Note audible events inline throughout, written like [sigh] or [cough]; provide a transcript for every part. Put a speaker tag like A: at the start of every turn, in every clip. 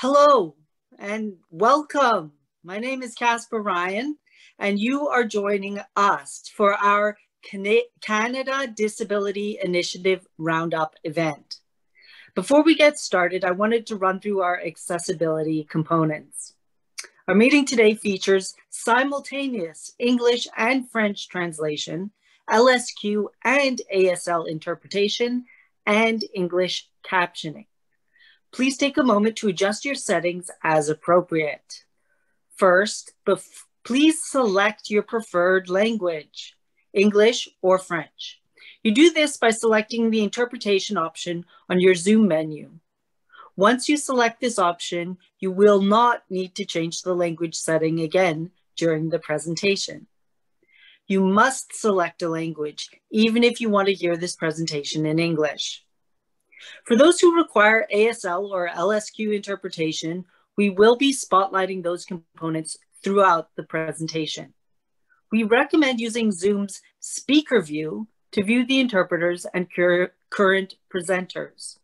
A: Hello and welcome. My name is Caspar Ryan, and you are joining us for our Canada Disability Initiative Roundup event. Before we get started, I wanted to run through our accessibility components. Our meeting today features simultaneous English and French translation, LSQ and ASL interpretation, and English captioning. Please take a moment to adjust your settings as appropriate. First, please select your preferred language, English or French. You do this by selecting the interpretation option on your Zoom menu. Once you select this option, you will not need to change the language setting again during the presentation. You must select a language, even if you want to hear this presentation in English. For those who require ASL or LSQ interpretation, we will be spotlighting those components throughout the presentation. We recommend using Zoom's speaker view to view the interpreters and current presenters.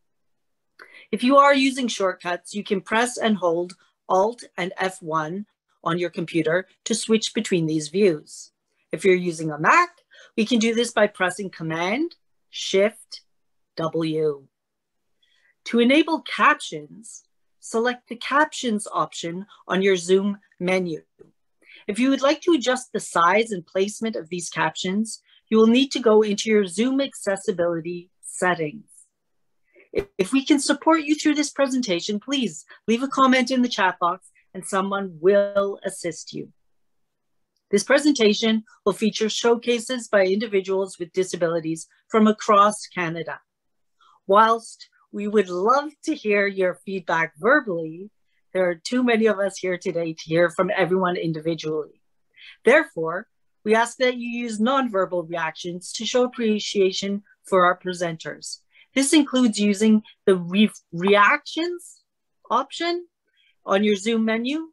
A: If you are using shortcuts, you can press and hold Alt and F1 on your computer to switch between these views. If you're using a Mac, we can do this by pressing Command, Shift, W. To enable captions, select the Captions option on your Zoom menu. If you would like to adjust the size and placement of these captions, you will need to go into your Zoom accessibility settings. If we can support you through this presentation, please leave a comment in the chat box and someone will assist you. This presentation will feature showcases by individuals with disabilities from across Canada. Whilst we would love to hear your feedback verbally, there are too many of us here today to hear from everyone individually. Therefore, we ask that you use nonverbal reactions to show appreciation for our presenters. This includes using the re reactions option on your Zoom menu,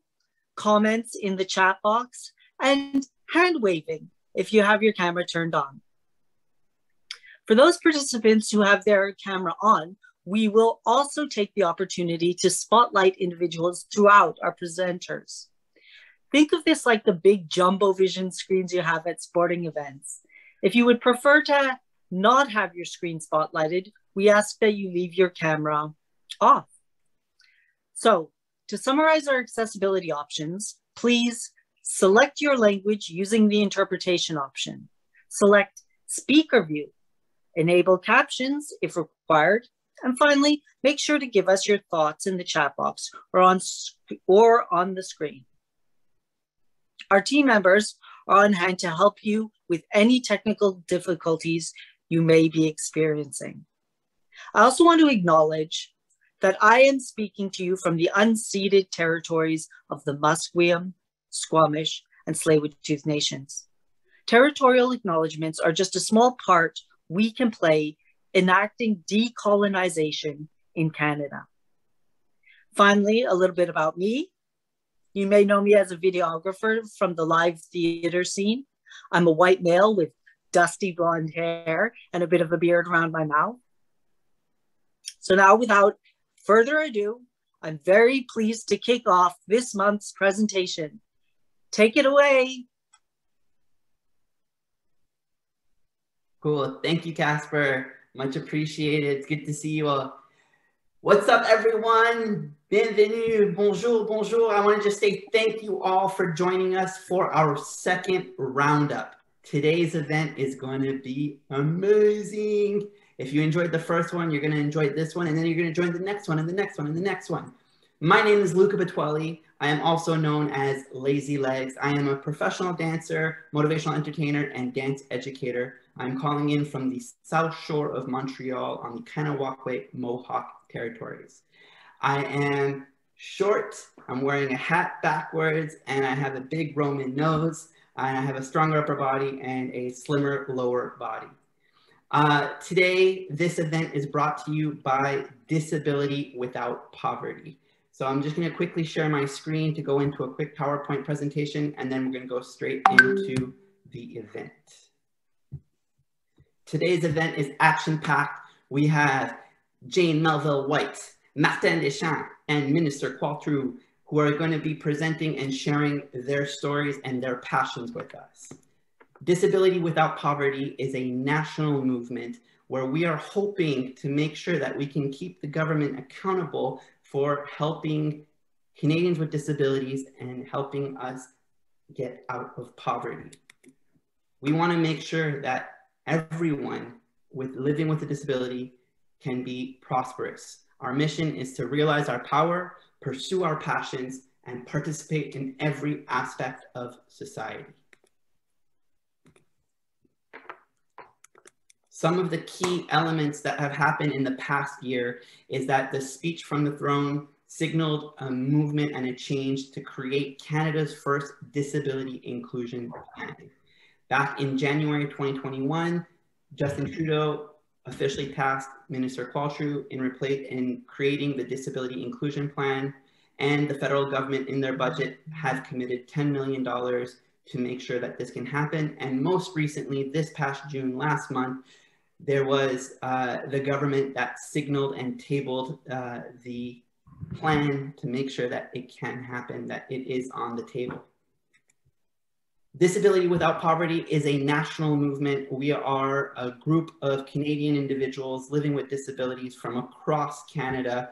A: comments in the chat box, and hand waving if you have your camera turned on. For those participants who have their camera on, we will also take the opportunity to spotlight individuals throughout our presenters. Think of this like the big jumbo vision screens you have at sporting events. If you would prefer to not have your screen spotlighted, we ask that you leave your camera off. So to summarize our accessibility options, please select your language using the interpretation option. Select speaker view, enable captions if required, and finally, make sure to give us your thoughts in the chat box or on, or on the screen. Our team members are on hand to help you with any technical difficulties you may be experiencing. I also want to acknowledge that I am speaking to you from the unceded territories of the Musqueam, Squamish, and Tsleil-Waututh nations. Territorial acknowledgements are just a small part we can play enacting decolonization in Canada. Finally, a little bit about me. You may know me as a videographer from the live theater scene. I'm a white male with dusty blonde hair and a bit of a beard around my mouth. So now without further ado, I'm very pleased to kick off this month's presentation. Take it away.
B: Cool. Thank you, Caspar. Much appreciated. It's good to see you all. What's up, everyone? Bienvenue. Bonjour. Bonjour. I want to just say thank you all for joining us for our second roundup. Today's event is going to be amazing. If you enjoyed the first one, you're going to enjoy this one, and then you're going to join the next one, and the next one, and the next one. My name is Luca Patuelli. I am also known as Lazy Legs. I am a professional dancer, motivational entertainer, and dance educator. I'm calling in from the south shore of Montreal on the Kahnawake Mohawk territories. I am short, I'm wearing a hat backwards, and I have a big Roman nose, and I have a stronger upper body and a slimmer lower body. Uh, today, this event is brought to you by Disability Without Poverty. So I'm just gonna quickly share my screen to go into a quick PowerPoint presentation, and then we're gonna go straight into the event. Today's event is action-packed. We have Jayne Melville Whyte, Martin Deschamps, and Minister Qualtrough, who are going to be presenting and sharing their stories and their passions with us. Disability Without Poverty is a national movement where we are hoping to make sure that we can keep the government accountable for helping Canadians with disabilities and helping us get out of poverty. We want to make sure that everyone with living with a disability can be prosperous. Our mission is to realize our power, pursue our passions, and participate in every aspect of society. Some of the key elements that have happened in the past year is that the speech from the throne signaled a movement and a change to create Canada's first disability inclusion plan. Back in January 2021, Justin Trudeau officially tasked Minister Qualtrough in, in creating the Disability Inclusion Plan, and the federal government in their budget has committed $10 million to make sure that this can happen. And most recently, this past June, last month, there was uh, the government that signaled and tabled uh, the plan to make sure that it can happen, that it is on the table. Disability Without Poverty is a national movement. We are a group of Canadian individuals living with disabilities from across Canada.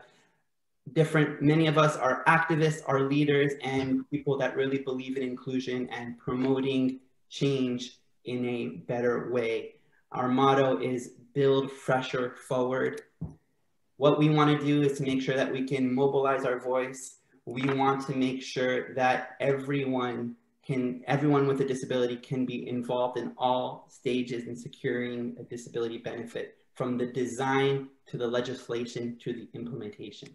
B: Different, many of us are activists, are leaders, and people that really believe in inclusion and promoting change in a better way. Our motto is build fresher forward. What we want to do is to make sure that we can mobilize our voice. We want to make sure that everyone can, everyone with a disability can be involved in all stages in securing a disability benefit from the design to the legislation to the implementation.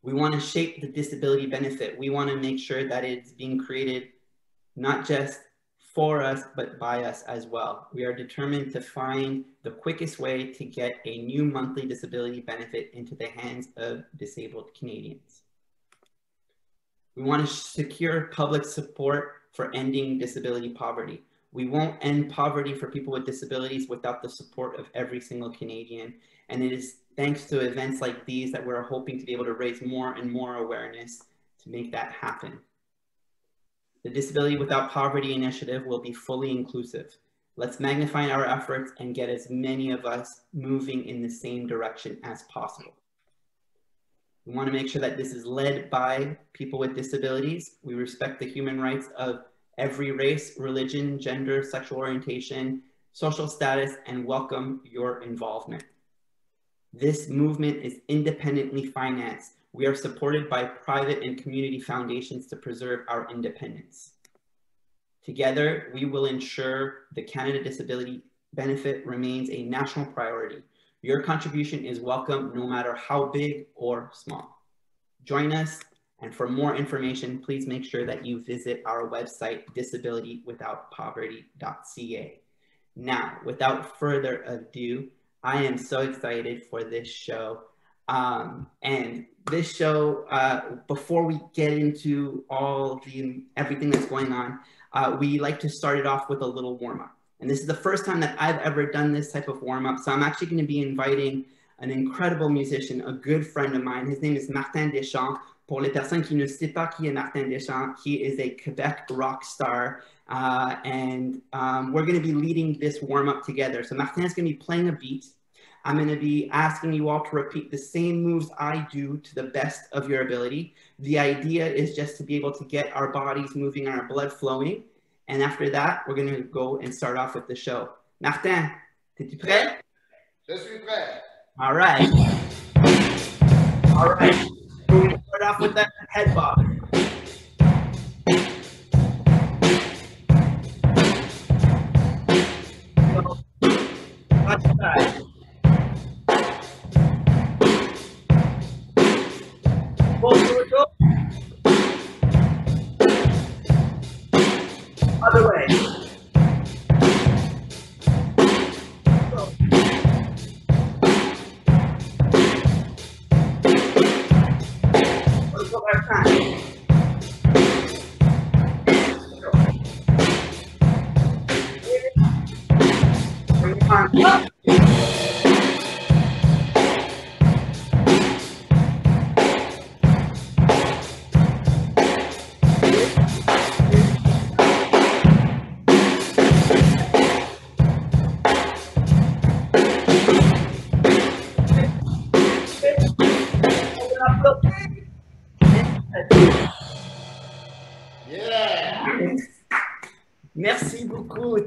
B: We want to shape the disability benefit. We want to make sure that it's being created not just for us, but by us as well. We are determined to find the quickest way to get a new monthly disability benefit into the hands of disabled Canadians. We want to secure public support for ending disability poverty. We won't end poverty for people with disabilities without the support of every single Canadian. And it is thanks to events like these that we're hoping to be able to raise more and more awareness to make that happen. The Disability Without Poverty initiative will be fully inclusive. Let's magnify our efforts and get as many of us moving in the same direction as possible. We want to make sure that this is led by people with disabilities. We respect the human rights of every race, religion, gender, sexual orientation, social status, and welcome your involvement. This movement is independently financed we are supported by private and community foundations to preserve our independence. Together, we will ensure the Canada Disability Benefit remains a national priority. Your contribution is welcome no matter how big or small. Join us, and for more information, please make sure that you visit our website, disabilitywithoutpoverty.ca. Now, without further ado, I am so excited for this show. Um, and this show, uh, before we get into all the everything that's going on, uh, we like to start it off with a little warm up. And this is the first time that I've ever done this type of warm up. So I'm actually going to be inviting an incredible musician, a good friend of mine. His name is Martin Deschamps. Pour les personnes qui ne savent pas qui est Martin Deschamps, he is a Quebec rock star. Uh, and um, we're going to be leading this warm up together. So Martin is going to be playing a beat. I'm going to be asking you all to repeat the same moves I do to the best of your ability. The idea is just to be able to get our bodies moving and our blood flowing. And after that, we're going to go and start off with the show. Martin, es-tu prêt?
C: Je suis prêt.
B: All right. All right. We're going to start off with that head bob.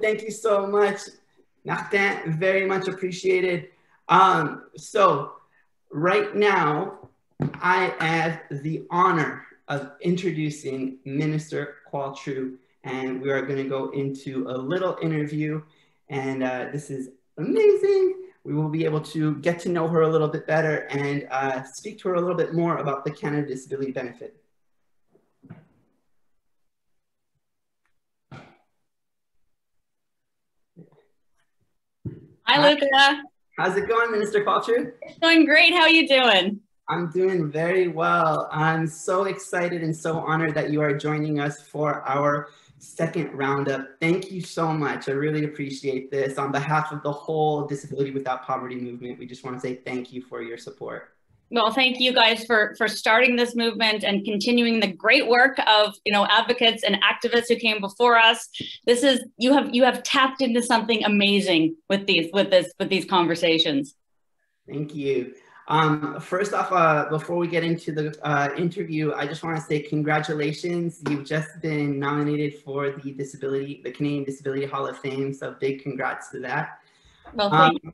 B: Thank you so much, Martin. Very much appreciated. Um, so right now, I have the honor of introducing Minister Qualtrough, and we are going to go into a little interview. And uh, this is amazing. We will be able to get to know her a little bit better and uh, speak to her a little bit more about the Canada Disability Benefit.
C: Hi, Luca.
B: How's it going, Minister Qualtrough?
C: It's going great. How are you doing?
B: I'm doing very well. I'm so excited and so honored that you are joining us for our second roundup. Thank you so much. I really appreciate this. On behalf of the whole Disability Without Poverty movement, we just want to say thank you for your support.
C: Well, thank you guys for for starting this movement and continuing the great work of you know advocates and activists who came before us. This is you have you have tapped into something amazing with these with this with these conversations.
B: Thank you. Um, first off, uh, before we get into the uh, interview, I just want to say congratulations. You've just been nominated for the disability, the Canadian Disability Hall of Fame. So big congrats to that.
C: Well, thank um,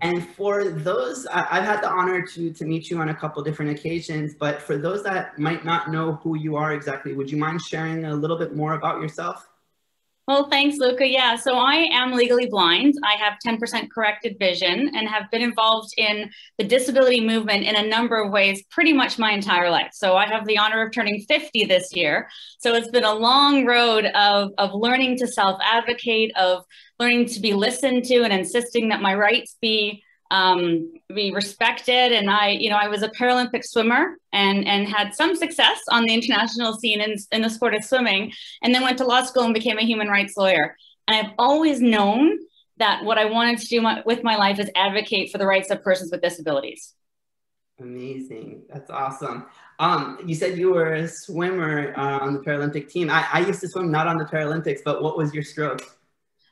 B: and for those, I, have had the honor to, to meet you on a couple different occasions, but for those that might not know who you are exactly, would you mind sharing a little bit more about yourself?
C: Well, thanks, Luca. Yeah, so I am legally blind. I have 10% corrected vision and have been involved in the disability movement in a number of ways pretty much my entire life. So I have the honor of turning 50 this year. So it's been a long road of, of learning to self advocate, of learning to be listened to, and insisting that my rights be um, be respected. And I, you know, I was a Paralympic swimmer and and had some success on the international scene in, in the sport of swimming, and then went to law school and became a human rights lawyer. And I've always known that what I wanted to do my, with my life is advocate for the rights of persons with disabilities.
B: Amazing. That's awesome. Um, you said you were a swimmer uh, on the Paralympic team. I, I used to swim not on the Paralympics, but what was your stroke?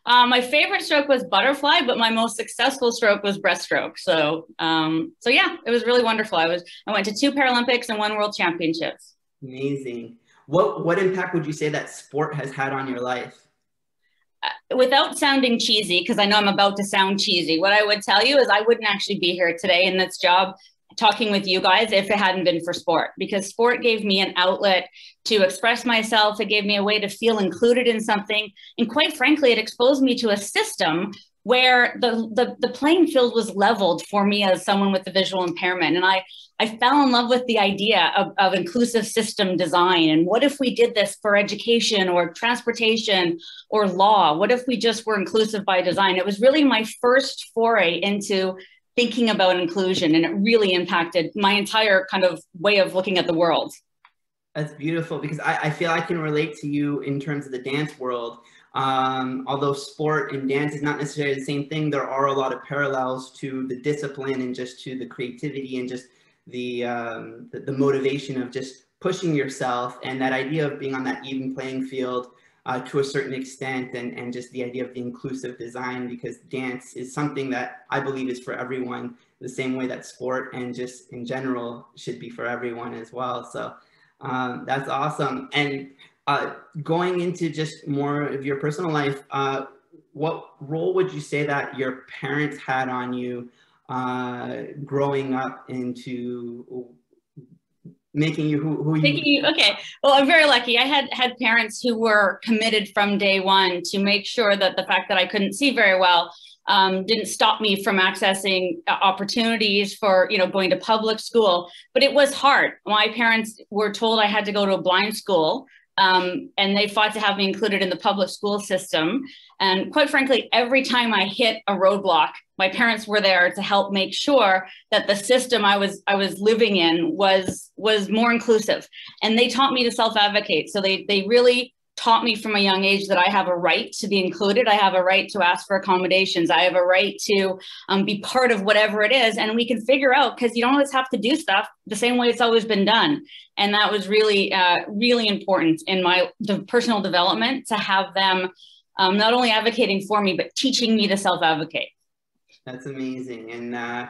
C: Uh, my favorite stroke was butterfly, but my most successful stroke was breaststroke. So, um, so yeah, it was really wonderful. I was I went to two Paralympics and one World Championships.
B: Amazing. What what impact would you say that sport has had on your life?
C: Uh, without sounding cheesy, because I know I'm about to sound cheesy, what I would tell you is I wouldn't actually be here today in this job talking with you guys if it hadn't been for sport because sport gave me an outlet to express myself. It gave me a way to feel included in something. And quite frankly it exposed me to a system where the, the, the playing field was leveled for me as someone with a visual impairment. And i i fell in love with the idea of, of inclusive system design. And what if we did this for education or transportation or law? What if we just were inclusive by design? It was really my first foray into thinking about inclusion and it really impacted my entire kind of way of looking at the world.
B: That's beautiful because I, I feel i can relate to you in terms of the dance world. Um, although sport and dance is not necessarily the same thing there are a lot of parallels to the discipline and just to the creativity and just the, um, the, the motivation of just pushing yourself and that idea of being on that even playing field uh, to a certain extent and, and just the idea of the inclusive design because dance is something that I believe is for everyone the same way that sport and just in general should be for everyone as well. So um, that's awesome. And uh, going into just more of your personal life, uh, what role would you say that your parents had on you uh, growing up into making you who, who
C: making you, you okay. Well i'm very lucky. I had had parents who were committed from day one to make sure that the fact that i couldn't see very well um, didn't stop me from accessing uh, opportunities for you know going to public school. But it was hard. My parents were told i had to go to a blind school um, and they fought to have me included in the public school system. And quite frankly, every time I hit a roadblock, my parents were there to help make sure that the system I was I was living in was was more inclusive. And they taught me to self advocate. So they they really taught me from a young age that I have a right to be included. I have a right to ask for accommodations. I have a right to um, be part of whatever it is. And we can figure out because you don't always have to do stuff the same way it's always been done. And that was really, uh, really important in my the personal development to have them um, not only advocating for me, but teaching me to self advocate.
B: That's amazing. And uh,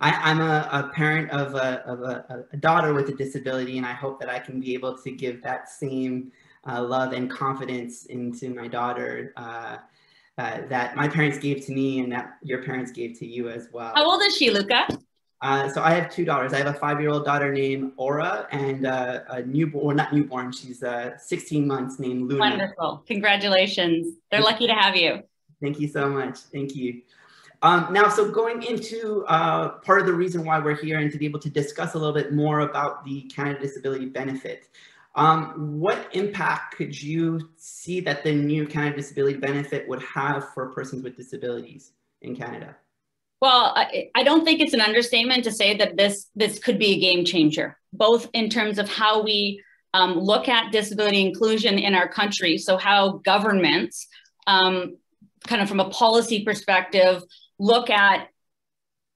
B: I, am a, a, parent of, a, of a, a daughter with a disability, and I hope that I can be able to give that same uh, love and confidence into my daughter uh, uh, that my parents gave to me and that your parents gave to you as well.
C: How old is she, Luca?
B: Uh, so I have two daughters. I have a five-year-old daughter named Aura and uh, a newborn, well, not newborn, she's uh, 16 months named Luna.
C: Wonderful. Congratulations. They're lucky to have you.
B: Thank you so much. Thank you. Um, now, so going into uh, part of the reason why we're here and to be able to discuss a little bit more about the Canada Disability Benefit. Um, what impact could you see that the new Canada Disability Benefit would have for persons with disabilities in Canada?
C: Well, I, I, don't think it's an understatement to say that this this could be a game changer, both in terms of how we um, look at disability inclusion in our country. So how governments, um, kind of from a policy perspective, look at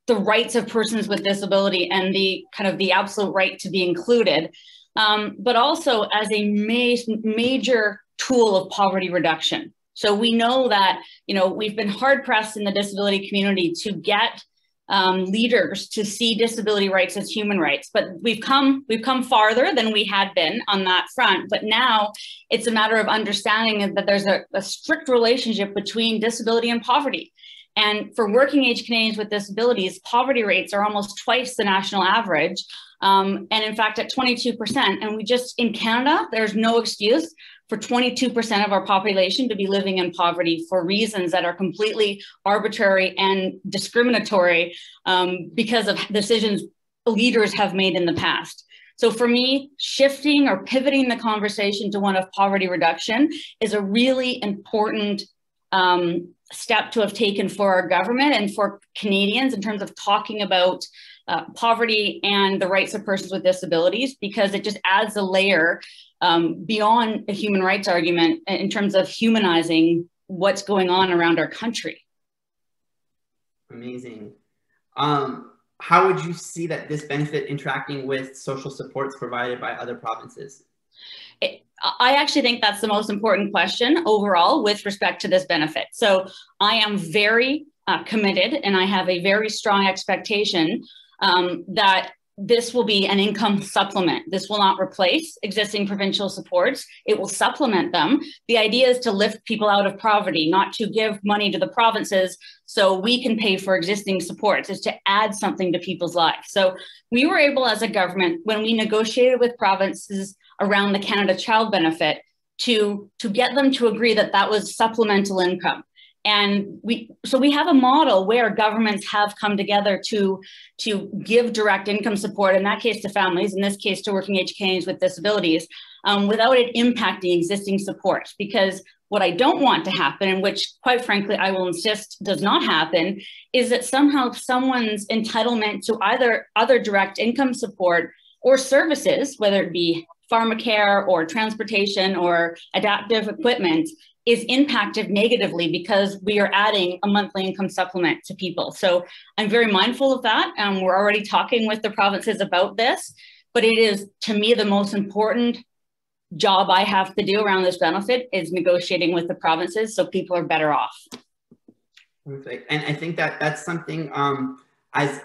C: the rights of persons with disability and the kind of the absolute right to be included, um, but also as a ma- major tool of poverty reduction. So we know that you know we've been hard pressed in the disability community to get um, leaders to see disability rights as human rights, but we've come we've come farther than we had been on that front. But now it's a matter of understanding that there's a, a strict relationship between disability and poverty. And for working age Canadians with disabilities, poverty rates are almost twice the national average. Um, and in fact, at 22%. And we just, in Canada, there's no excuse for 22% of our population to be living in poverty for reasons that are completely arbitrary and discriminatory um, because of decisions leaders have made in the past. So for me, shifting or pivoting the conversation to one of poverty reduction is a really important um, step to have taken for our government and for Canadians in terms of talking about uh, poverty and the rights of persons with disabilities because it just adds a layer um, beyond a human rights argument in terms of humanizing what's going on around our country.
B: Amazing. Um, how would you see that this benefit interacting with social supports provided by other provinces?
C: It, I actually think that's the most important question overall with respect to this benefit. So I am very uh, committed and I have a very strong expectation um, that this will be an income supplement. This will not replace existing provincial supports. It will supplement them. The idea is to lift people out of poverty, not to give money to the provinces so we can pay for existing supports, is to add something to people's lives. So we were able as a government, when we negotiated with provinces around the Canada Child Benefit, to, to get them to agree that that was supplemental income and we so we have a model where governments have come together to to give direct income support in that case to families in this case to working age canadians with disabilities um, without it impacting existing support. Because what i don't want to happen and which quite frankly i will insist does not happen is that somehow someone's entitlement to either other direct income support or services whether it be pharmacare or transportation or adaptive equipment is impacted negatively because we are adding a monthly income supplement to people. So I'm very mindful of that. Um, we're already talking with the provinces about this, but it is to me the most important job I have to do around this benefit is negotiating with the provinces so people are better off.
B: Perfect. And I think that that's something um, as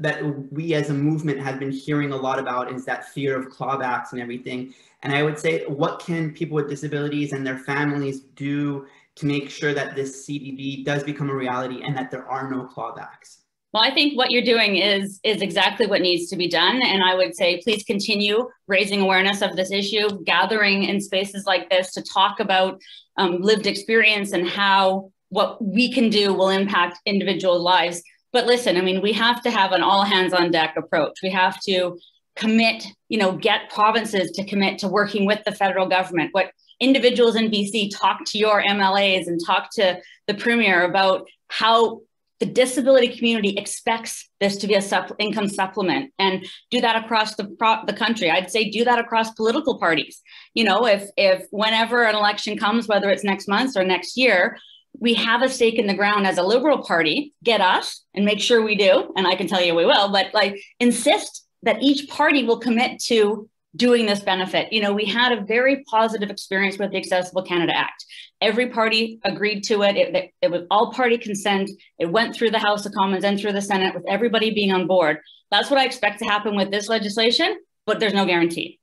B: that we as a movement have been hearing a lot about is that fear of clawbacks and everything. And I would say, what can people with disabilities and their families do to make sure that this CDB does become a reality and that there are no clawbacks?
C: Well, I think what you're doing is is exactly what needs to be done, and I would say please continue raising awareness of this issue, gathering in spaces like this to talk about um, lived experience and how what we can do will impact individual lives but listen, I mean, we have to have an all hands on deck approach. We have to commit, you know, get provinces to commit to working with the federal government. What individuals in BC talk to your MLAs and talk to the premier about how the disability community expects this to be a supp- income supplement and do that across the, pro- the country i'd say do that across political parties you know if if whenever an election comes whether it's next month or next year we have a stake in the ground as a liberal party, get us and make sure we do. And I can tell you we will, but like insist that each party will commit to doing this benefit. You know, we had a very positive experience with the Accessible Canada Act. Every party agreed to it. It, it, it was all party consent. It went through the House of Commons and through the Senate with everybody being on board. That's what I expect to happen with this legislation, but there's no guarantee.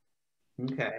B: Okay.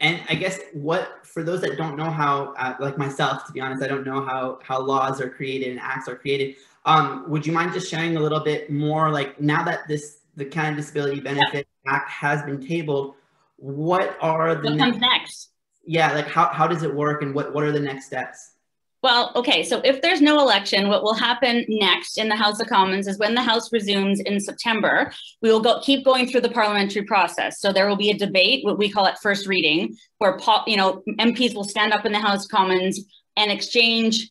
B: And I guess what for those that don't know how, uh, like myself, to be honest, I don't know how how laws are created and acts are created. Um, would you mind just sharing a little bit more, like now that this the Canada Disability Benefit yeah. Act has been tabled, what are the
C: what
B: next,
C: comes next?
B: Yeah, like how how does it work, and what what are the next steps?
C: Well, okay, so if there's no election, what will happen next in the House of Commons is when the House resumes in September, we will go keep going through the parliamentary process. So there will be a debate, what we call it first reading, where you know MPs will stand up in the House of Commons and exchange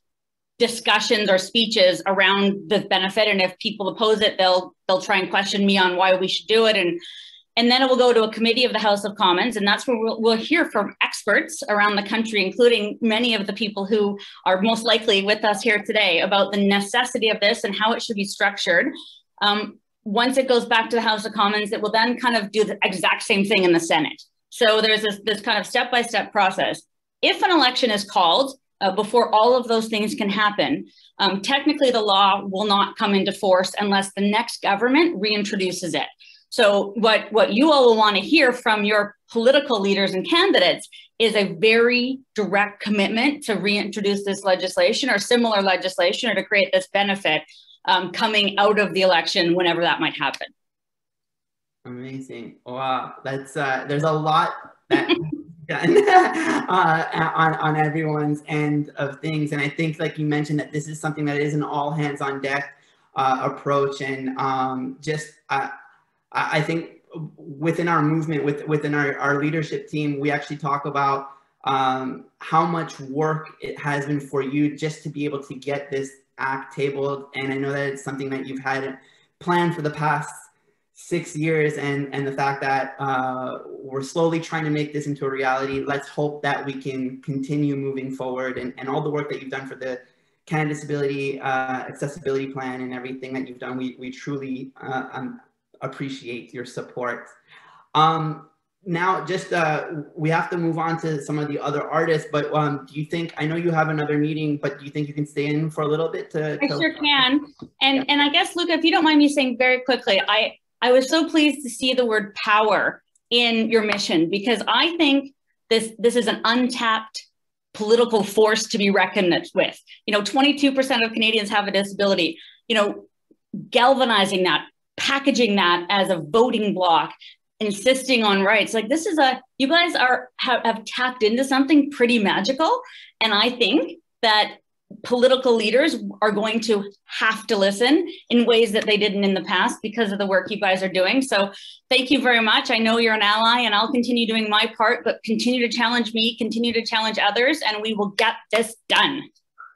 C: discussions or speeches around the benefit. And if people oppose it, they'll they'll try and question me on why we should do it and and then it will go to a committee of the House of Commons, and that's where we'll, we'll, hear from experts around the country, including many of the people who are most likely with us here today, about the necessity of this and how it should be structured. Um, once it goes back to the House of Commons, it will then kind of do the exact same thing in the Senate. So there's this, this kind of step by step process. If an election is called, uh, before all of those things can happen, um, technically the law will not come into force unless the next government reintroduces it. So what, what you all will want to hear from your political leaders and candidates is a very direct commitment to reintroduce this legislation or similar legislation or to create this benefit um, coming out of the election whenever that might happen.
B: Amazing. Wow. That's, uh, there's a lot that done [laughs] uh, on, on everyone's end of things. And I think, like you mentioned, that this is something that is an all hands on deck uh, approach. And um, just, uh, I think within our movement, with, within our, our leadership team, we actually talk about um, how much work it has been for you just to be able to get this act tabled. And I know that it's something that you've had planned for the past six years and, and the fact that uh, we're slowly trying to make this into a reality. Let's hope that we can continue moving forward and, and all the work that you've done for the Canada Disability uh, Accessibility Plan and everything that you've done, we, we truly uh, um, appreciate your support. Um, now, just uh, we have to move on to some of the other artists, but um, do you think, I know you have another meeting, but do you think you can stay in for a little bit to-
C: I sure can. And, yeah. and I guess, Luca, if you don't mind me saying very quickly, I, I was so pleased to see the word power in your mission because I think this, this is an untapped political force to be reckoned with. You know, 22% of Canadians have a disability. You know, galvanizing that, packaging that as a voting block insisting on rights like this is a you guys are have, have tapped into something pretty magical and i think that political leaders are going to have to listen in ways that they didn't in the past because of the work you guys are doing. So thank you very much. I know you're an ally and I'll continue doing my part, but continue to challenge me, continue to challenge others, and we will get this done.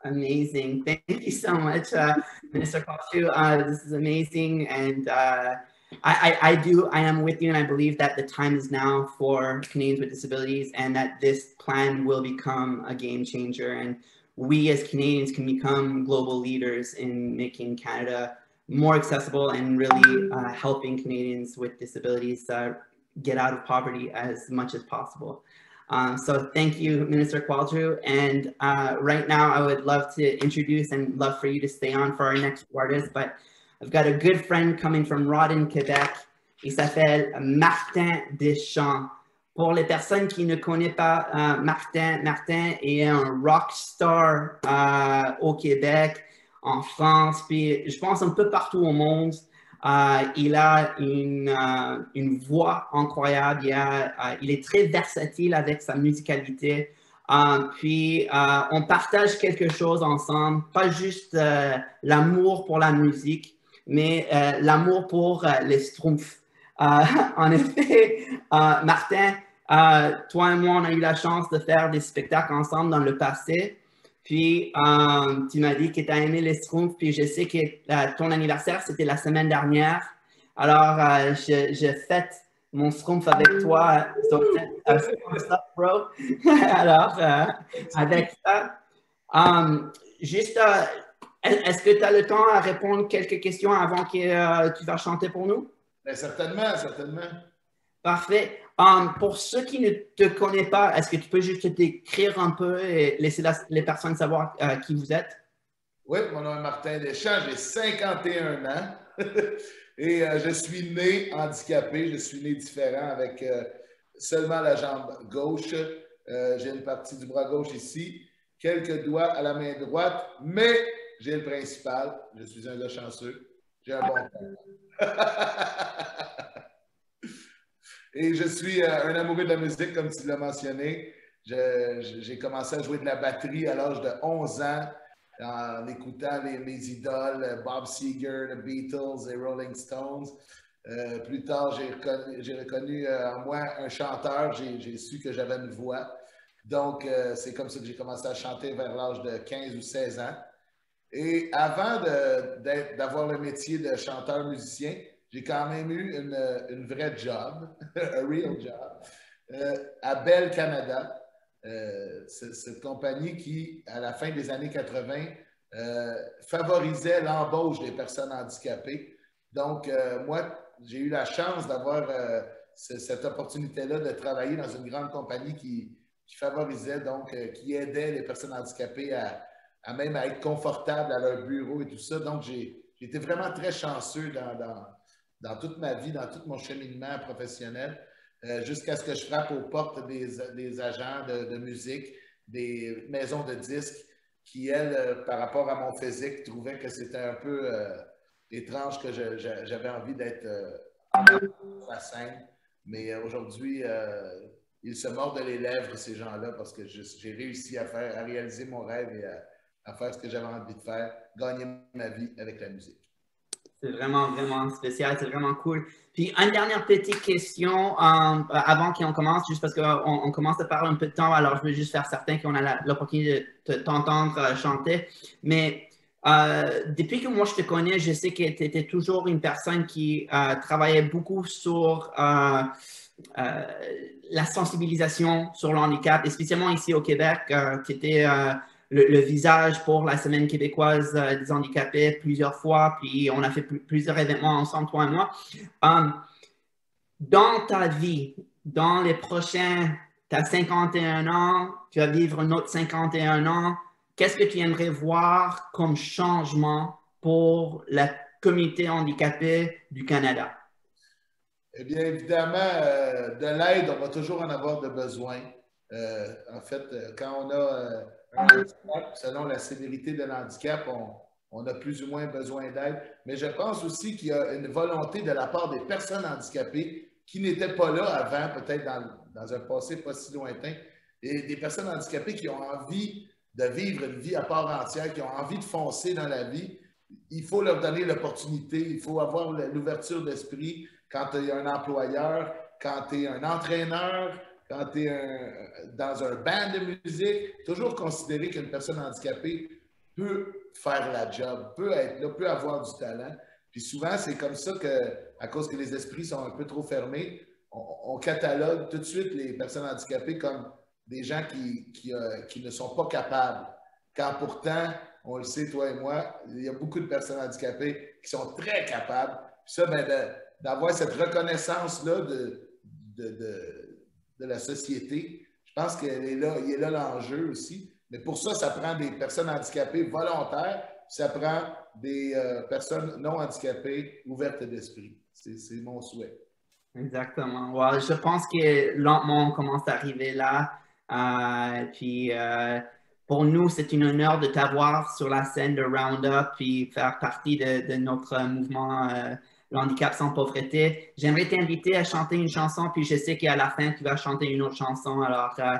B: Amazing. Thank you so much, uh, Minister Qualtrough. Uh, this is amazing. And uh, I, I, I, do, I am with you, and I believe that the time is now for Canadians with disabilities and that this plan will become a game changer. And we as Canadians can become global leaders in making Canada more accessible and really uh, helping Canadians with disabilities uh, get out of poverty as much as possible. Um, so thank you, Minister Qualtrough. And uh, right now, I would love to introduce and love for you to stay on for our next artist. But I've got a good friend coming from Rawdon, Quebec. Il s'appelle Martin Deschamps. Pour les personnes qui ne connaissent pas euh, Martin, Martin est un rock star euh, au Québec, en France, puis je pense un peu partout au monde. Euh, il a une, euh, une, voix incroyable. Euh, il, est très versatile avec sa musicalité. Puis, on partage quelque chose ensemble, pas juste l'amour pour la musique, mais l'amour pour les Schtroumpfs. [laughs] en effet, Martin, toi et moi, on a eu la chance de faire des spectacles ensemble dans le passé. Puis, euh, tu m'as dit que tu as aimé les Schtroumpfs, puis je sais que euh, ton anniversaire, c'était la semaine dernière. Alors, euh, je, je, fête mon Schtroumpf avec toi. So, bro? [laughs] Alors, avec ça, juste, est-ce que tu as le temps à répondre quelques questions avant que tu vas chanter pour nous?
D: Bien, certainement, certainement.
B: Parfait. Um, pour ceux qui ne te connaissent pas, est-ce que tu peux juste te décrire un peu et laisser les personnes savoir euh, qui vous êtes?
D: Oui, mon nom est Martin Deschamps, j'ai 51 ans [laughs] et euh, je suis né handicapé, je suis né différent avec euh, seulement la jambe gauche. J'ai une partie du bras gauche ici, quelques doigts à la main droite, mais j'ai le principal. Je suis un gars chanceux. J'ai un bon temps. [laughs] Et je suis euh, un amoureux de la musique, comme tu l'as mentionné. J'ai commencé à jouer de la batterie à l'âge de 11 ans en écoutant mes idoles, Bob Seger, The Beatles et Rolling Stones. Euh, plus tard, j'ai reconnu, euh, en moi un chanteur. J'ai su que j'avais une voix. Donc, c'est comme ça que j'ai commencé à chanter vers l'âge de 15 ou 16 ans. Et avant d'avoir le métier de chanteur-musicien, j'ai quand même eu une, une vraie job, [laughs] un real job, euh, à Bell Canada. Euh, cette compagnie qui, à la fin des années 80, euh, favorisait l'embauche des personnes handicapées. Donc, moi, j'ai eu la chance d'avoir cette opportunité-là de travailler dans une grande compagnie qui, favorisait, donc, qui aidait les personnes handicapées à, à, même à être confortables à leur bureau et tout ça. Donc, j'ai été vraiment très chanceux dans dans toute ma vie, dans tout mon cheminement professionnel, euh, jusqu'à ce que je frappe aux portes des, agents de, musique, des maisons de disques qui, elles, euh, par rapport à mon physique, trouvaient que c'était un peu euh, étrange que j'avais envie d'être la scène. Mais aujourd'hui, ils se mordent les lèvres, ces gens-là, parce que j'ai réussi à, faire, à réaliser mon rêve et à faire ce que j'avais envie de faire, gagner ma vie avec la musique.
B: C'est vraiment, vraiment spécial, c'est vraiment cool. Puis, une dernière petite question euh, avant qu'on commence, juste parce qu'on on commence à parler un peu de temps, alors je veux juste faire certain qu'on a l'opportunité de t'entendre euh, chanter. Mais euh, depuis que moi je te connais, je sais que tu étais toujours une personne qui travaillait beaucoup sur la sensibilisation sur le handicap, et spécialement ici au Québec, qui était le, visage pour la Semaine québécoise euh, des handicapés plusieurs fois, puis on a fait plusieurs événements ensemble, toi et moi. Um, dans ta vie, dans les prochains, tu as 51 ans, tu vas vivre un autre 51 ans, qu'est-ce que tu aimerais voir comme changement pour la communauté handicapée du Canada?
D: Eh bien, évidemment, euh, de l'aide, on va toujours en avoir de besoin. Euh, en fait, quand on a selon la sévérité de l'handicap, on, a plus ou moins besoin d'aide. Mais je pense aussi qu'il y a une volonté de la part des personnes handicapées qui n'étaient pas là avant, peut-être dans, un passé pas si lointain, et des personnes handicapées qui ont envie de vivre une vie à part entière, qui ont envie de foncer dans la vie. Il faut leur donner l'opportunité, il faut avoir l'ouverture d'esprit quand y a un employeur, quand tu es un entraîneur, quand tu es dans un band de musique, toujours considérer qu'une personne handicapée peut faire la job, peut être là, peut avoir du talent. Puis souvent, c'est comme ça que, à cause que les esprits sont un peu trop fermés, on, catalogue tout de suite les personnes handicapées comme des gens qui, qui, euh, qui, ne sont pas capables. Quand pourtant, on le sait, toi et moi, il y a beaucoup de personnes handicapées qui sont très capables. Puis ça, ben, d'avoir cette reconnaissance-là de la société. Je pense qu'il est là, il est là l'enjeu aussi. Mais pour ça, ça prend des personnes handicapées volontaires, ça prend des euh, personnes non handicapées ouvertes d'esprit. C'est mon souhait.
B: Exactement. je pense que lentement, on commence à arriver là. Euh, puis euh, pour nous, c'est un honneur de t'avoir sur la scène de Roundup puis faire partie de, de notre mouvement le handicap sans pauvreté. J'aimerais t'inviter à chanter une chanson, puis je sais qu'à la fin, tu vas chanter une autre chanson. Alors, euh,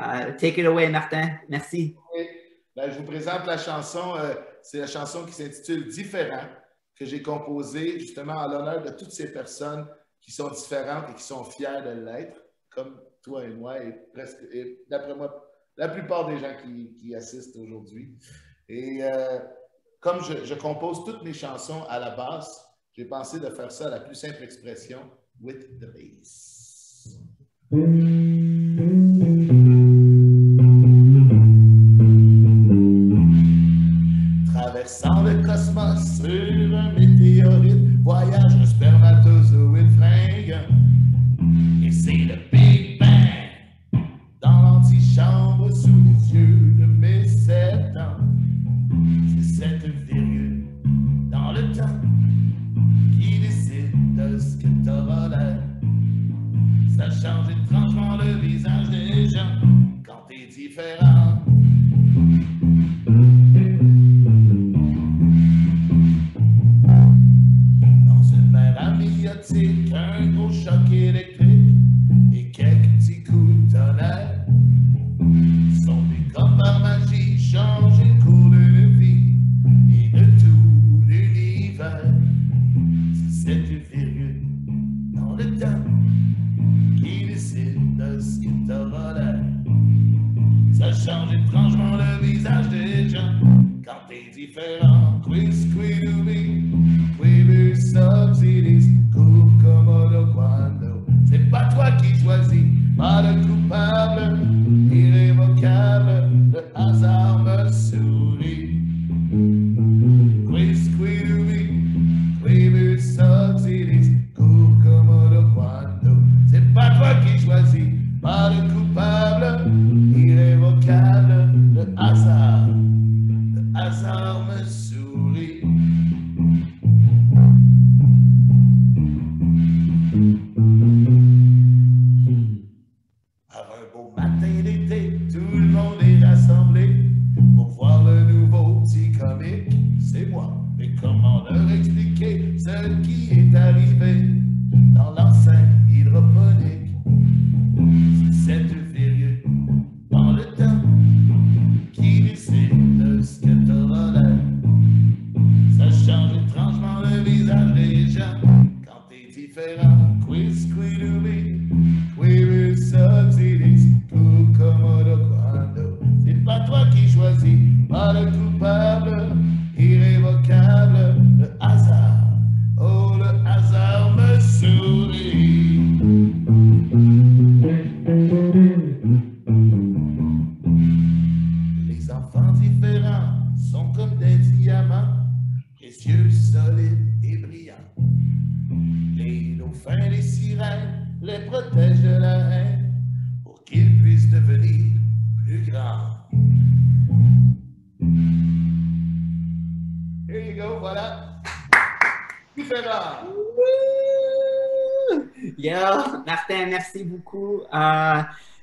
B: euh, take it away, Martin. Merci.
D: Ben, je vous présente la chanson. Euh, c'est la chanson qui s'intitule Différent, que j'ai composée justement en l'honneur de toutes ces personnes qui sont différentes et qui sont fières de l'être, comme toi et moi, et presque, d'après moi, la plupart des gens qui, assistent aujourd'hui. Et comme je, je compose toutes mes chansons à la base, j'ai pensé de faire ça à la plus simple expression, with the bass.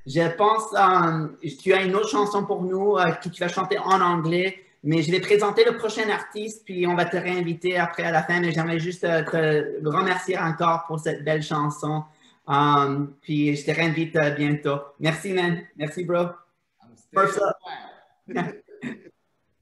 B: Je pense euh, tu as une autre chanson pour nous euh, que tu vas chanter en anglais, mais je vais présenter le prochain artiste, puis on va te réinviter après à la fin. Mais j'aimerais juste euh, te remercier encore pour cette belle chanson. Um, puis je te réinvite euh, bientôt. Merci, man. Merci, bro. First up. [laughs]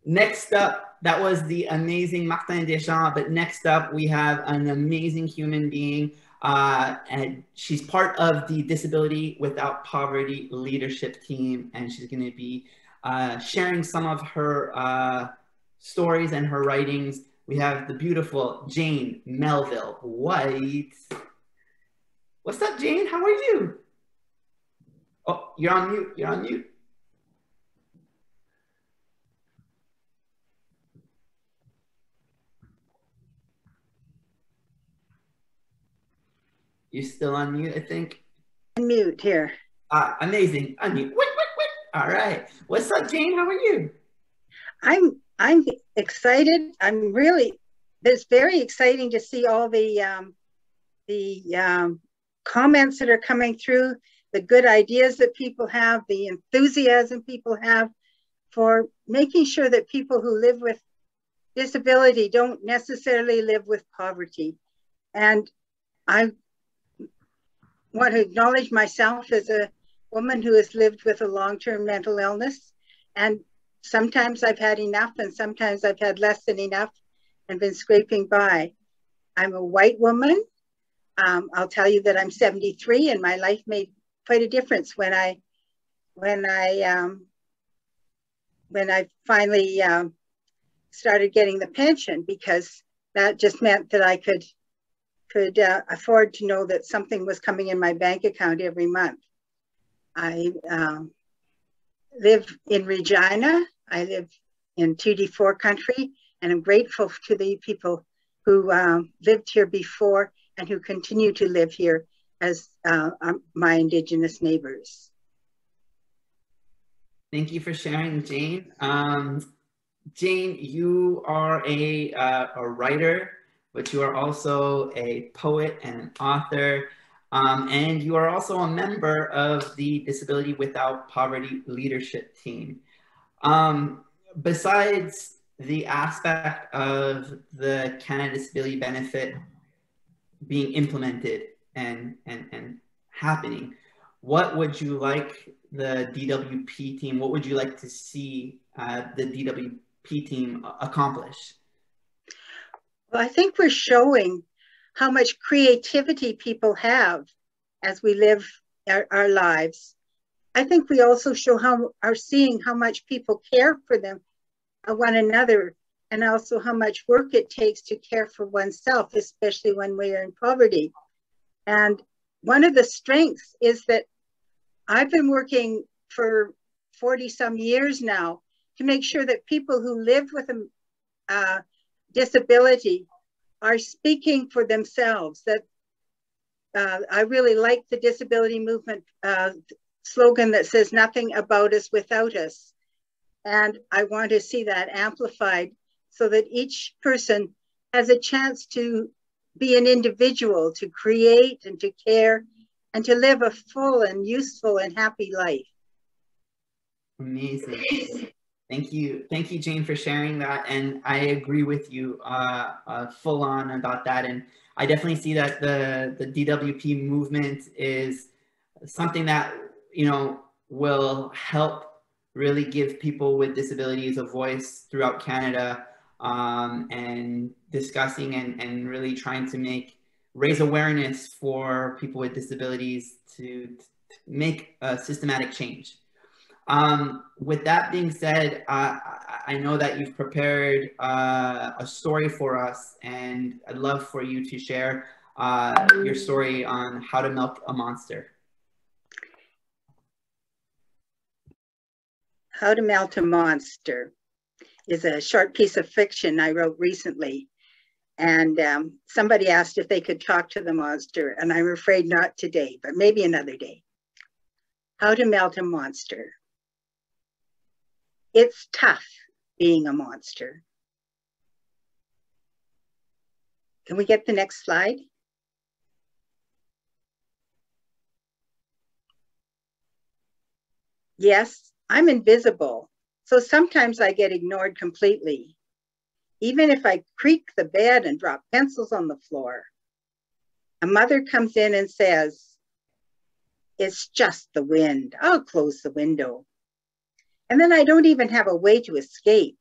B: Next up, that was the amazing Martin Deschamps. But next up, we have an amazing human being. Uh, and she's part of the Disability Without Poverty leadership team. And she's going to be uh, sharing some of her uh, stories and her writings. We have the beautiful Jane Melville White. What's up, Jane? How are you? Oh, you're on mute. You're on mute. You're still on mute, I think.
E: mute here.
B: Ah, amazing. Unmute. Wait, wait, wait. All right. What's up, Jane? How are you?
E: I'm I'm excited. I'm really it's very exciting to see all the um, the um, comments that are coming through, the good ideas that people have, the enthusiasm people have for making sure that people who live with disability don't necessarily live with poverty. And I want to acknowledge myself as a woman who has lived with a long-term mental illness and sometimes I've had enough and sometimes I've had less than enough and been scraping by. I'm a white woman. Um, I'll tell you that I'm 73 and my life made quite a difference when I when I um, when I finally um, started getting the pension because that just meant that I could could uh, afford to know that something was coming in my bank account every month. I um, live in Regina. I live in 2D4 country, and I'm grateful to the people who um, lived here before and who continue to live here as uh, um, my Indigenous neighbors.
B: Thank you for sharing, Jane. Um, Jane, you are a, uh, a writer, but you are also a poet and an author. Um, and you are also a member of the Disability Without Poverty Leadership Team. Um, besides the aspect of the Canada Disability Benefit being implemented and, and, and happening, what would you like the DWP team, what would you like to see uh, the DWP team accomplish?
E: Well, I think we're showing how much creativity people have as we live our, our lives. I think we also show how are seeing how much people care for them, uh, one another, and also how much work it takes to care for oneself, especially when we are in poverty. And one of the strengths is that I've been working for 40 some years now to make sure that people who live with a uh, disability are speaking for themselves. That uh, I really like the disability movement uh, slogan that says nothing about us without us. And I want to see that amplified so that each person has a chance to be an individual, to create and to care and to live a full and useful and happy life.
B: Amazing. [laughs] Thank you. Thank you, Jane, for sharing that. And I agree with you uh, uh, full on about that. And I definitely see that the, the DWP movement is something that, you know, will help really give people with disabilities a voice throughout Canada um, and discussing and, and really trying to make raise awareness for people with disabilities to, to make a systematic change. Um, with that being said, uh, I know that you've prepared uh, a story for us, and I'd love for you to share uh, your story on how to milk a monster.
E: How to Melt a Monster is a short piece of fiction I wrote recently. And um, somebody asked if they could talk to the monster, and I'm afraid not today, but maybe another day. How to melt a monster. It's tough being a monster. Can we get the next slide? Yes, I'm invisible, so sometimes I get ignored completely even if I creak the bed and drop pencils on the floor. A mother comes in and says, It's just the wind. I'll close the window. And then I don't even have a way to escape.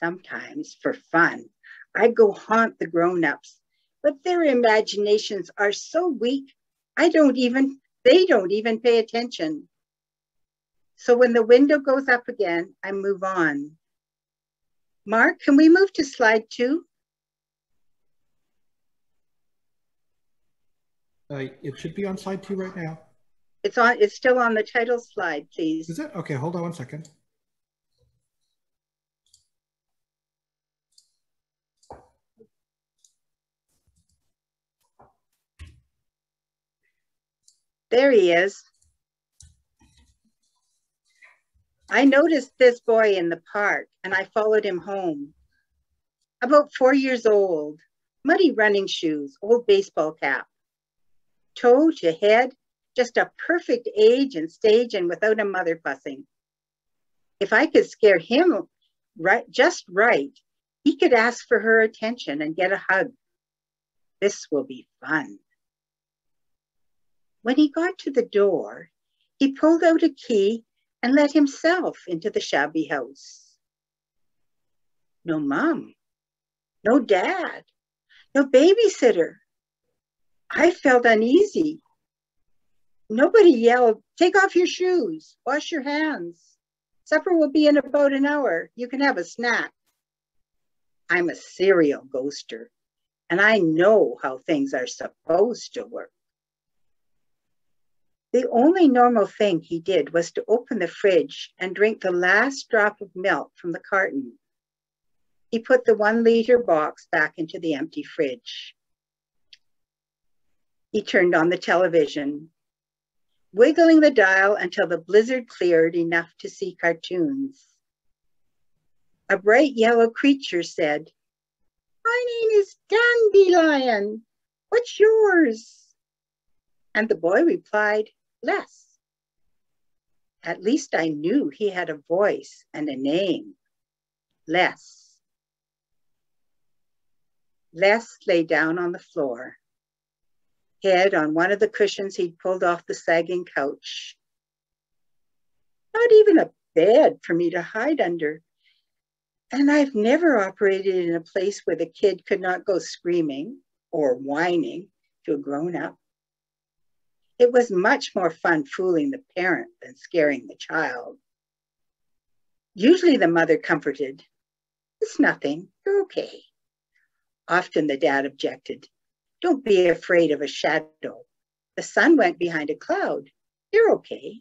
E: Sometimes, for fun, I go haunt the grown ups, but their imaginations are so weak, I don't even, they don't even pay attention. So when the window goes up again, I move on Mark, can we move to slide two?
F: Uh, it should be on slide two right now.
E: It's on. It's still on the title slide, please.
F: Is it? Okay, hold on one second.
E: There he is. I noticed this boy in the park and I followed him home. About four years old, muddy running shoes, old baseball cap, toe to head, just a perfect age and stage and without a mother fussing. If I could scare him right, just right, he could ask for her attention and get a hug. This will be fun. When he got to the door, he pulled out a key and let himself into the shabby house. No mom, no dad, no babysitter. I felt uneasy. Nobody yelled, Take off your shoes, wash your hands. Supper will be in about an hour. You can have a snack. I'm a serial ghoster, and I know how things are supposed to work. The only normal thing he did was to open the fridge and drink the last drop of milk from the carton. He put the one liter box back into the empty fridge. He turned on the television, wiggling the dial until the blizzard cleared enough to see cartoons. A bright yellow creature said, My name is Dandelion. What's yours? And the boy replied, Less. At least I knew he had a voice and a name. Les. Les lay down on the floor, head on one of the cushions he'd pulled off the sagging couch. Not even a bed for me to hide under. And I've never operated in a place where the kid could not go screaming or whining to a grown up. It was much more fun fooling the parent than scaring the child. Usually the mother comforted, It's nothing, you're okay. Often the dad objected, Don't be afraid of a shadow. The sun went behind a cloud. You're okay.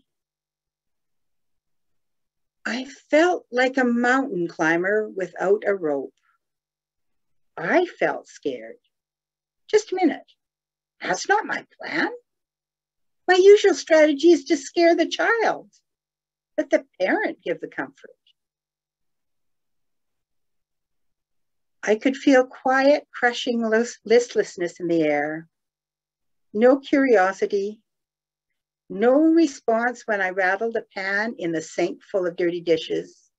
E: I felt like a mountain climber without a rope. I felt scared. Just a minute. That's not my plan. My usual strategy is to scare the child. Let the parent give the comfort. I could feel quiet, crushing listlessness in the air. No curiosity, no response when I rattled a pan in the sink full of dirty dishes.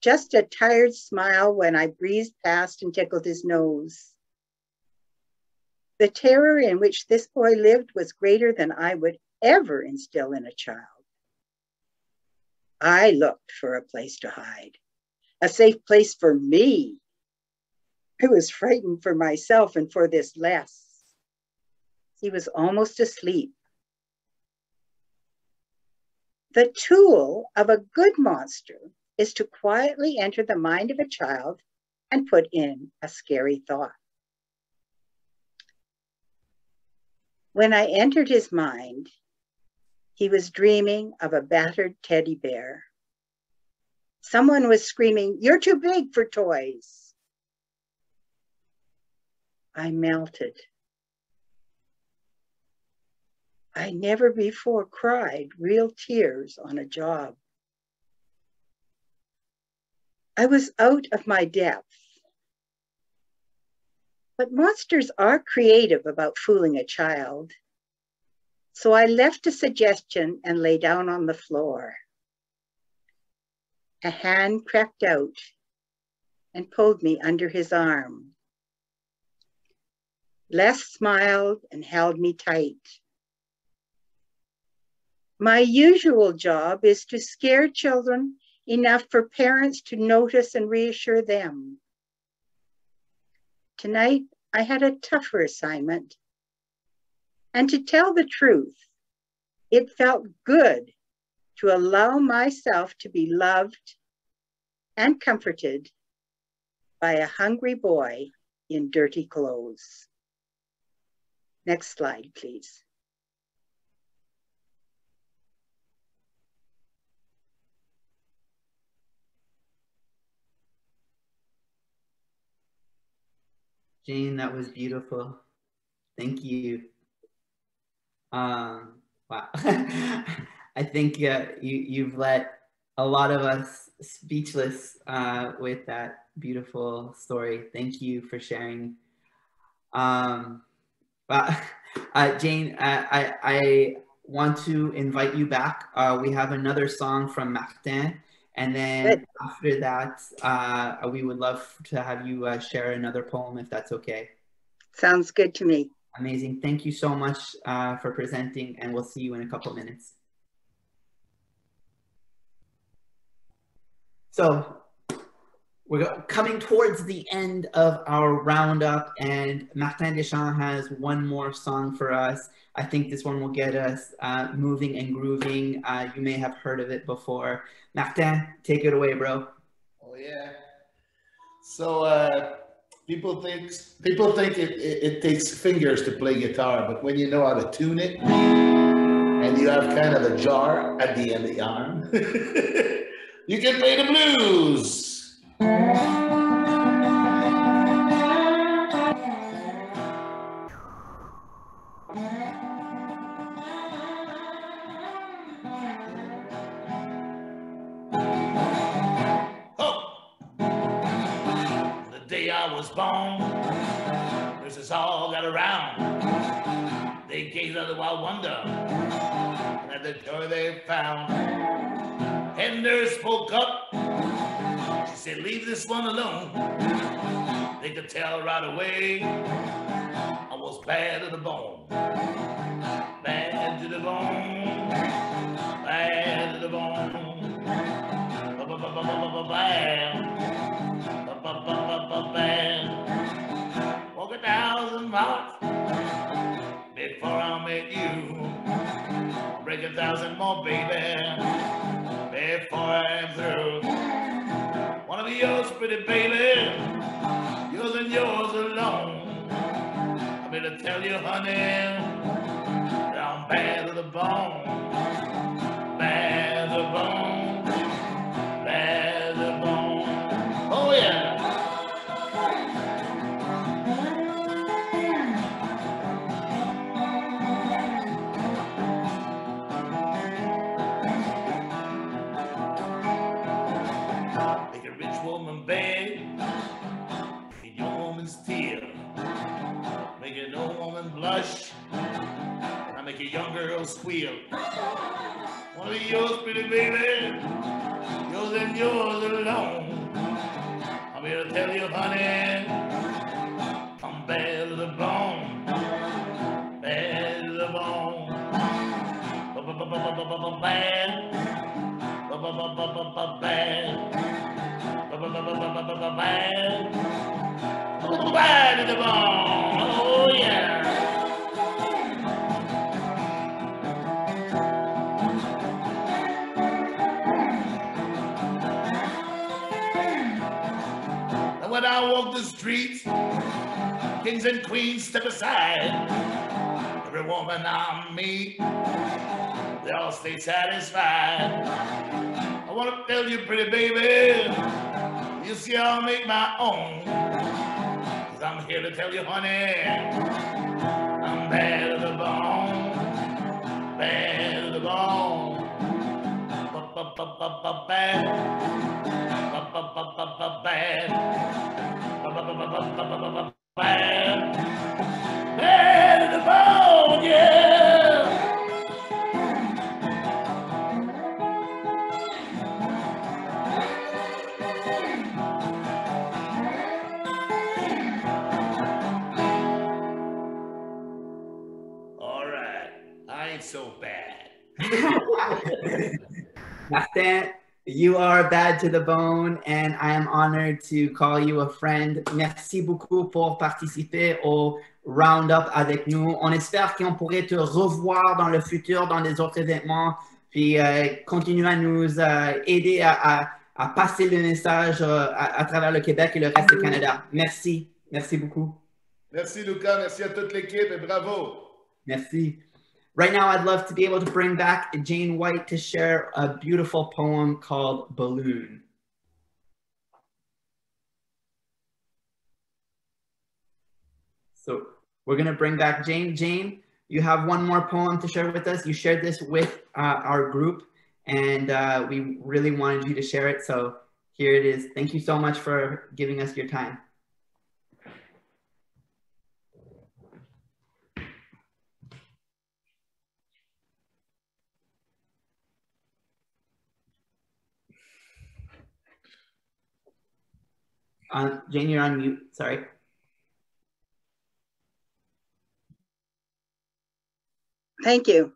E: Just a tired smile when I breezed past and tickled his nose. The terror in which this boy lived was greater than I would ever instill in a child. I looked for a place to hide, a safe place for me. I was frightened for myself and for this Les. He was almost asleep. The tool of a good monster is to quietly enter the mind of a child and put in a scary thought. When I entered his mind, he was dreaming of a battered teddy bear. Someone was screaming, You're too big for toys. I melted. I never before cried real tears on a job. I was out of my depth but monsters are creative about fooling a child. So I left a suggestion and lay down on the floor. A hand crept out and pulled me under his arm. Les smiled and held me tight. My usual job is to scare children enough for parents to notice and reassure them. Tonight, I had a tougher assignment. And to tell the truth, it felt good to allow myself to be loved and comforted by a hungry boy in dirty clothes. Next slide, please.
B: Jane, that was beautiful. Thank you. Um, wow. [laughs] I think uh, you, you've let a lot of us speechless uh, with that beautiful story. Thank you for sharing. Um, well, [laughs] uh, Jane, uh, I, I want to invite you back. Uh, we have another song from Martin and then Good. after that, uh, we would love to have you uh, share another poem if that's okay.
E: Sounds good to me.
B: Amazing. Thank you so much uh, for presenting, and we'll see you in a couple minutes. So we're coming towards the end of our roundup, and Martin Deschamps has one more song for us. I think this one will get us uh, moving and grooving. Uh, you may have heard of it before. Martin, take it away, bro.
D: Oh yeah. So uh, people think people think it, it, it, takes fingers to play guitar, but when you know how to tune it, and you have kind of a jar at the end of the arm, [laughs] you can play the blues.
G: Horses all got around. They gazed at the wild wonder. And at the door they found. Hender spoke up. Said, leave this one alone. They could tell right away I was bad to the bone. Bad to the bone. Bad to the bone. Bad. Walk a thousand miles before I met you. Break a thousand more, baby, before I'm through. Wanna be yours, pretty baby, yours and yours alone. I'm here to tell you, honey, that I'm bad to the bone, bad to the bone, squeal. Wanna yours, pretty baby, yours and yours alone. I'm here to tell you, honey, I'm bad to the bone, bad to the bone, bad, bad. Bad. Bad to the bone. Oh, yeah. Walk the streets, kings and queens step aside. Every woman I meet, they all stay satisfied. I want to tell you, pretty baby, you see, I'll make my own. Cause I'm here to tell you, honey, I'm bad to the bone, bad to the bone. Bad to the bone, yeah. All right, I ain't so bad. [laughs]
B: Martin, you are bad to the bone, and I am honored to call you a friend. Merci beaucoup pour participer au Roundup avec nous. On espère qu'on pourrait te revoir dans le futur dans des autres événements, puis euh, continuer à nous euh, aider à, à- à passer le message euh, à, à travers le Québec et le reste du Canada. Merci. Merci beaucoup.
D: Merci, Lucas. Merci à toute l'équipe et bravo.
B: Merci. Right now, I'd love to be able to bring back Jane White to share a beautiful poem called Balloon. So we're going to bring back Jane. Jane, you have one more poem to share with us. You shared this with uh, our group, and uh, we really wanted you to share it. So here it is. Thank you so much for giving us your time. Uh, Jane, you're on mute. Sorry.
E: Thank you.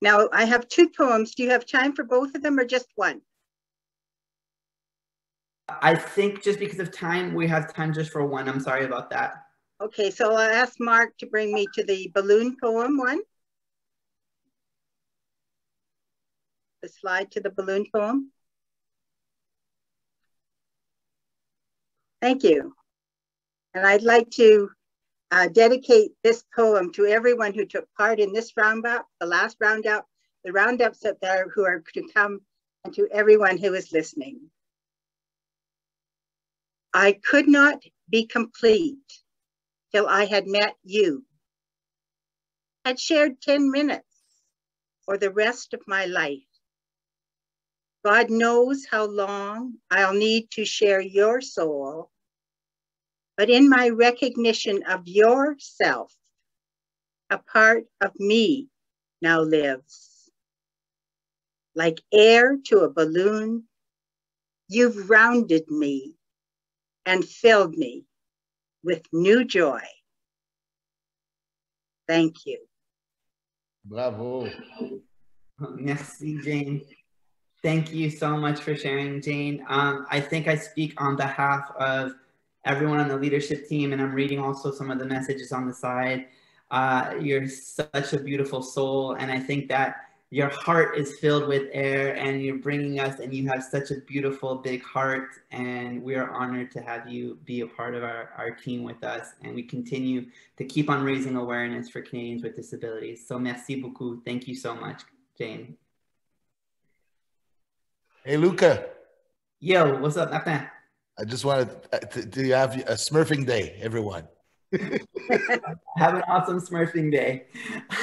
E: Now I have two poems. Do you have time for both of them or just one?
B: I think just because of time, we have time just for one. I'm sorry about that.
E: Okay, so I'll ask Mark to bring me to the balloon poem one. The slide to the balloon poem. Thank you. And I'd like to uh, dedicate this poem to everyone who took part in this roundup, the last roundup, the roundups that there who are to come, and to everyone who is listening. I could not be complete till I had met you, had shared 10 minutes or the rest of my life. God knows how long I'll need to share your soul but in my recognition of yourself, a part of me now lives. Like air to a balloon, you've rounded me and filled me with new joy. Thank you.
D: Bravo.
B: Merci, Jane. Thank you so much for sharing, Jane. Um, I think I speak on behalf of everyone on the leadership team, and I'm reading also some of the messages on the side. Uh, you're such a beautiful soul, and I think that your heart is filled with air, and you're bringing us, and you have such a beautiful, big heart, and we are honored to have you be a part of our, our team with us, and we continue to keep on raising awareness for Canadians with disabilities. So merci beaucoup. Thank you so much, Jane.
D: Hey, Luca.
B: Yo, what's up, Martin?
D: I just wanted to, to have a smurfing day, everyone. [laughs]
B: Have an awesome smurfing day.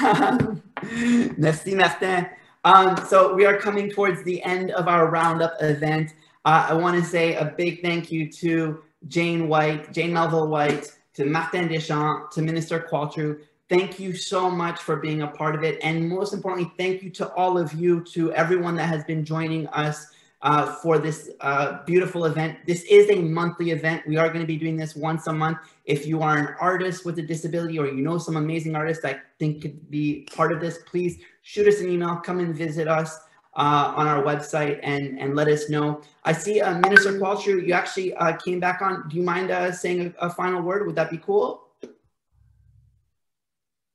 B: [laughs] Merci, Martin. Um, so we are coming towards the end of our roundup event. Uh, I want to say a big thank you to Jane White, Jane Melville White, to Martin Deschamps, to Minister Qualtrough. Thank you so much for being a part of it. And most importantly, thank you to all of you, to everyone that has been joining us uh, for this uh, beautiful event. This is a monthly event. We are going to be doing this once a month. If you are an artist with a disability or you know some amazing artists that think could be part of this, please shoot us an email, come and visit us uh, on our website and, and let us know. I see uh, Minister Qualtrough, you actually uh, came back on. Do you mind uh, saying a, a final word? Would that be cool?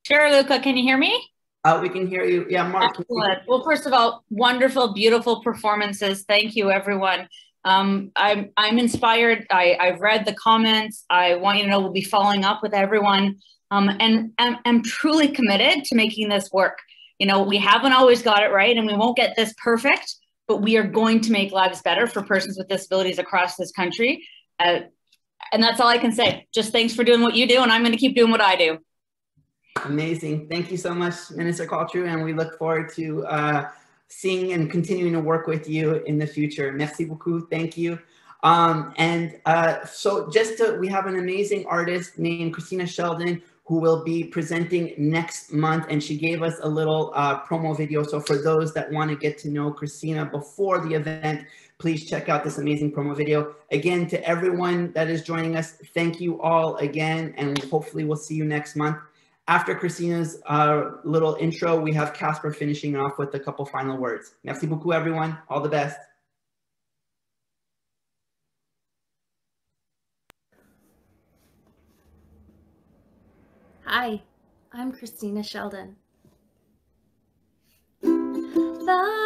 C: Sure, Luca, can you hear me?
B: Uh, we can hear you. Yeah, Mark.
C: Excellent. Well, first of all, wonderful, beautiful performances. Thank you, everyone. Um, I'm I'm inspired. I, I've read the comments. I want you to know we'll be following up with everyone, um, and I'm, I'm truly committed to making this work. You know, we haven't always got it right, and we won't get this perfect, but we are going to make lives better for persons with disabilities across this country. Uh, and that's all I can say. Just thanks for doing what you do, and I'm going to keep doing what I do.
B: Amazing. Thank you so much, Minister Qualtrough, and we look forward to uh, seeing and continuing to work with you in the future. Merci beaucoup. Thank you. Um, and uh, so just to, we have an amazing artist named Christina Sheldon who will be presenting next month and she gave us a little uh, promo video. So for those that want to get to know Christina before the event, please check out this amazing promo video. Again, to everyone that is joining us, thank you all again and hopefully we'll see you next month. After Christina's uh, little intro, we have Casper finishing off with a couple final words. Merci beaucoup, everyone. All the best.
H: Hi, I'm Christina Sheldon. The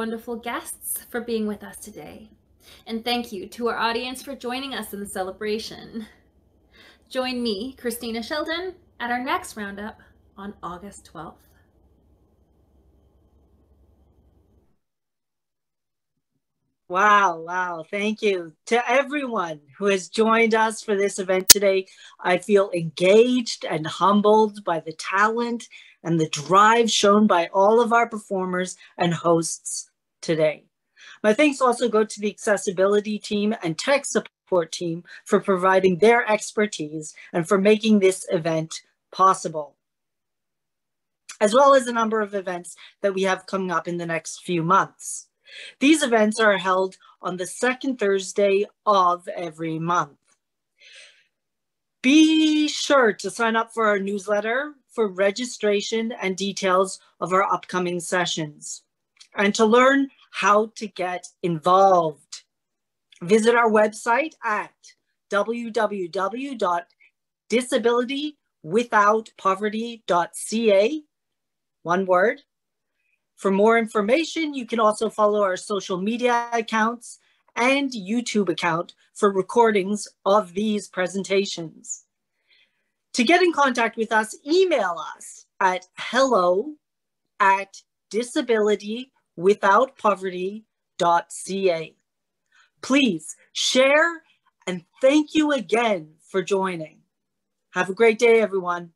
H: wonderful guests for being with us today. And thank you to our audience for joining us in the celebration. Join me, Christina Sheldon, at our next roundup on August 12th.
A: Wow, wow. Thank you to everyone who has joined us for this event today. I feel engaged and humbled by the talent and the drive shown by all of our performers and hosts today. My thanks also go to the accessibility team and tech support team for providing their expertise and for making this event possible, as well as a number of events that we have coming up in the next few months. These events are held on the second Thursday of every month. Be sure to sign up for our newsletter for registration and details of our upcoming sessions and to learn how to get involved. Visit our website at www.disabilitywithoutpoverty.ca, one word, for more information, you can also follow our social media accounts and YouTube account for recordings of these presentations. To get in contact with us, email us at hello at disabilitywithoutpoverty.ca. Please share and thank you again for joining. Have a great day, everyone.